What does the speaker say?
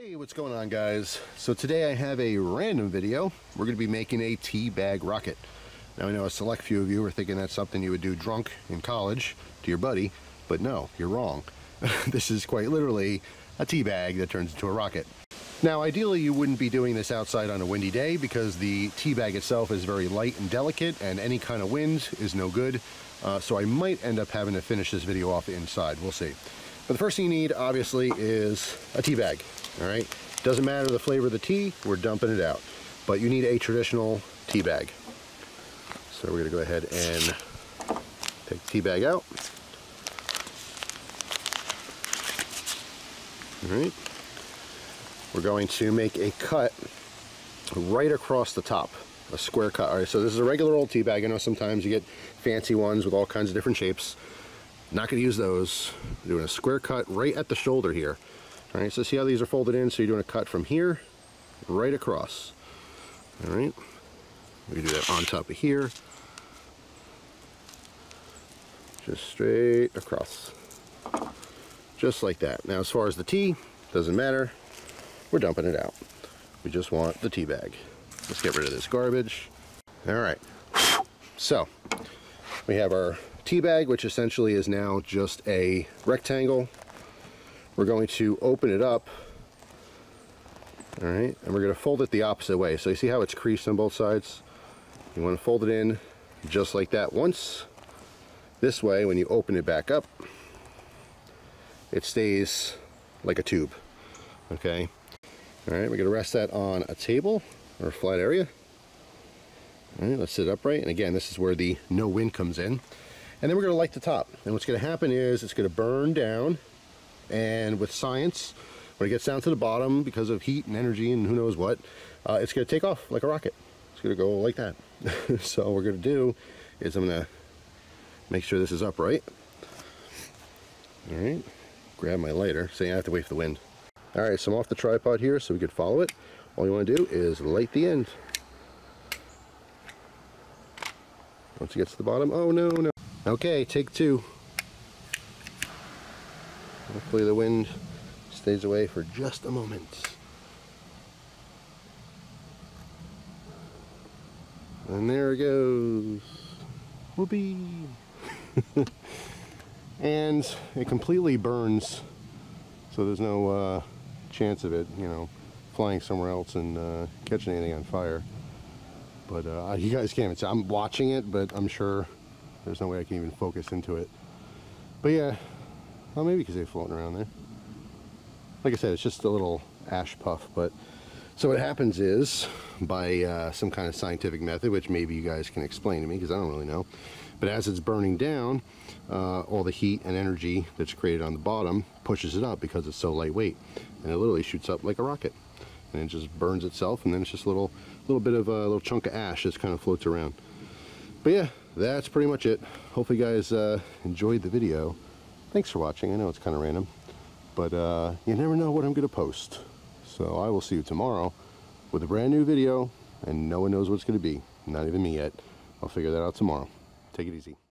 Hey, what's going on guys? So today I have a random video. We're going to be making a tea bag rocket. Now I know a select few of you are thinking that's something you would do drunk in college to your buddy, but no, you're wrong. this is quite literally a tea bag that turns into a rocket. Now ideally you wouldn't be doing this outside on a windy day because the tea bag itself is very light and delicate and any kind of wind is no good. Uh, so I might end up having to finish this video off inside, we'll see. But the first thing you need obviously is a tea bag all right? Doesn't matter the flavor of the tea, we're dumping it out. But you need a traditional tea bag. So we're gonna go ahead and take the tea bag out. All right. We're going to make a cut right across the top, a square cut. All right, so this is a regular old tea bag. I know sometimes you get fancy ones with all kinds of different shapes. Not gonna use those. We're doing a square cut right at the shoulder here. All right, so see how these are folded in? So you're doing a cut from here right across. All right, we can do that on top of here. Just straight across. Just like that. Now as far as the tea, doesn't matter. We're dumping it out. We just want the tea bag. Let's get rid of this garbage. All right, so we have our tea bag, which essentially is now just a rectangle we're going to open it up. All right and we're going to fold it the opposite way. So you see how it's creased on both sides? You want to fold it in just like that once. This way when you open it back up it stays like a tube okay? All right we're going to rest that on a table or a flat area. All right let's sit upright. And again this is where the no wind comes in. And then we're going to light the top. And what's going to happen is it's going to burn down and with science when it gets down to the bottom because of heat and energy and who knows what uh, it's going to take off like a rocket. It's going to go like that. So what we're going to do is I'm going to make sure this is upright. All right grab my lighter. So you have to wait for the wind. All right so I'm off the tripod here so we could follow it. All you want to do is light the end. Once it gets to the bottom oh no no. Okay take two Hopefully the wind stays away for just a moment. And there it goes. Whoopee! and it completely burns, so there's no uh, chance of it, you know, flying somewhere else and uh, catching anything on fire. But uh, you guys can't even. I'm watching it, but I'm sure there's no way I can even focus into it. But yeah, well, maybe because they're floating around there. Like I said, it's just a little ash puff. But so what happens is, by uh, some kind of scientific method, which maybe you guys can explain to me because I don't really know. But as it's burning down, uh, all the heat and energy that's created on the bottom pushes it up because it's so lightweight. And it literally shoots up like a rocket. And it just burns itself and then it's just a little, little bit of a little chunk of ash that kind of floats around. But yeah, that's pretty much it. Hopefully you guys uh, enjoyed the video thanks for watching. I know it's kind of random, but uh, you never know what I'm going to post. So I will see you tomorrow with a brand new video, and no one knows what it's going to be. Not even me yet. I'll figure that out tomorrow. Take it easy.